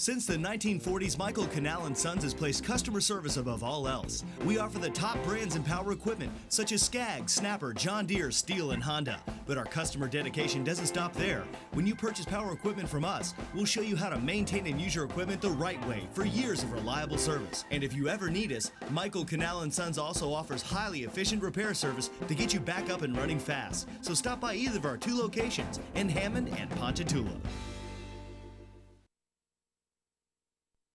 Since the 1940s, Michael Canal and Sons has placed customer service above all else. We offer the top brands in power equipment, such as Skag, Snapper, John Deere, Stihl, and Honda. But our customer dedication doesn't stop there. When you purchase power equipment from us, we'll show you how to maintain and use your equipment the right way for years of reliable service. And if you ever need us, Michael Canal and Sons also offers highly efficient repair service to get you back up and running fast. So stop by either of our two locations in Hammond and Ponchatoula.